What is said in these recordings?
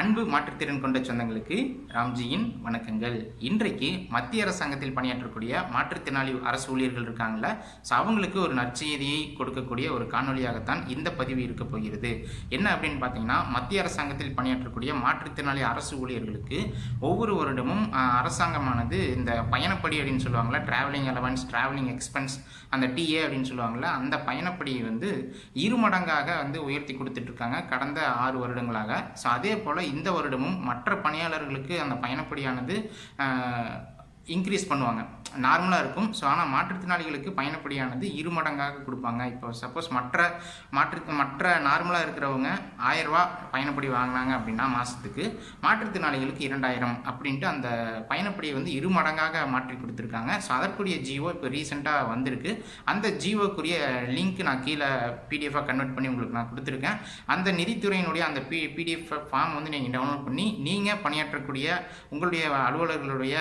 அன்பு மாற்றுத்திறன் கொண்ட சொந்தங்களுக்கு ராம்ஜியின் வணக்கங்கள். இன்றைக்கு மத்திய அரசாங்கத்தில் பணியாற்றக்கூடிய மாற்றுத்திறனாளி அரசு ஊழியர்கள் இருக்காங்கள ஸோ அவங்களுக்கு ஒரு நற்செய்தியை கொடுக்கக்கூடிய ஒரு காணொலியாகத்தான் இந்த பதிவு இருக்க போகிறது. என்ன அப்படின்னு பார்த்தீங்கன்னா மத்திய அரசாங்கத்தில் பணியாற்றக்கூடிய மாற்றுத்திறனாளி அரசு ஊழியர்களுக்கு ஒவ்வொரு வருடமும் அரசாங்கமானது இந்த பயணப்படி அப்படின்னு சொல்லுவாங்களா டிராவலிங் அலவன்ஸ் டிராவலிங் எக்ஸ்பென்ஸ் அந்த டிஏ அப்படின்னு சொல்லுவாங்கள்ல அந்த பயணப்படியை வந்து இரு மடங்காக வந்து உயர்த்தி கொடுத்துட்ருக்காங்க கடந்த ஆறு வருடங்களாக. ஸோ அதே போல் இந்த வருடமும் மற்ற பணியாளர்களுக்கு அந்த பயணப்படியானது இன்க்ரீஸ் பண்ணுவாங்க. நார்மலாக இருக்கும். ஸோ ஆனால் மாற்றுத்திறனாளிகளுக்கு பயணப்படியானது இரு மடங்காக கொடுப்பாங்க. இப்போ சப்போஸ் மற்ற மாற்று மற்ற நார்மலாக இருக்கிறவங்க ஆயரூவா பயணப்படி வாங்கினாங்க அப்படின்னா மாதத்துக்கு மாற்றுத்திறனாளிகளுக்கு இரண்டாயிரம் அப்படின்ட்டு அந்த பயணப்படியை வந்து இரு மடங்காக மாற்றி கொடுத்துருக்காங்க. ஸோ அதற்குரிய ஜியோ இப்போ ரீசெண்டாக வந்திருக்கு. அந்த ஜியோக்குரிய லிங்க் நான் கீழே பிடிஎஃபாக கன்வெர்ட் பண்ணி உங்களுக்கு நான் கொடுத்துருக்கேன். அந்த நிதித்துறையினுடைய அந்த பி பிடிஎஃப் ஃபார்ம் வந்து நீங்கள் டவுன்லோட் பண்ணி நீங்கள் பணியாற்றக்கூடிய உங்களுடைய அலுவலர்களுடைய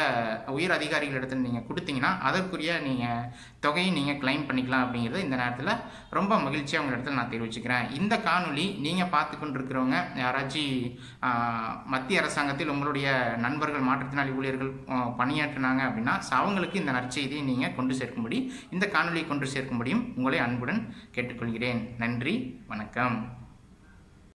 உயர் அதிகாரிகளிடத்தில் நீங்கள் கொடுத்தீங்கன்னா அதற்குரிய நீங்கள் தொகையை நீங்கள் கிளைம் பண்ணிக்கலாம் அப்படிங்கிறது இந்த நேரத்தில் ரொம்ப மகிழ்ச்சியாக உங்கள் இடத்துல நான் தெரிவிச்சுக்கிறேன். இந்த காணொலி நீங்கள் பார்த்து கொண்டிருக்கிறவங்க யாராச்சும் மத்திய அரசாங்கத்தில் உங்களுடைய நண்பர்கள் மாற்றுத்திறனாளி ஊழியர்கள் பணியாற்றினாங்க அப்படின்னா அவங்களுக்கு இந்த நற்செய்தியை நீங்கள் கொண்டு சேர்க்கும்படி இந்த காணொலியை கொண்டு சேர்க்கும்படியும் உங்களை அன்புடன் கேட்டுக்கொள்கிறேன். நன்றி வணக்கம்.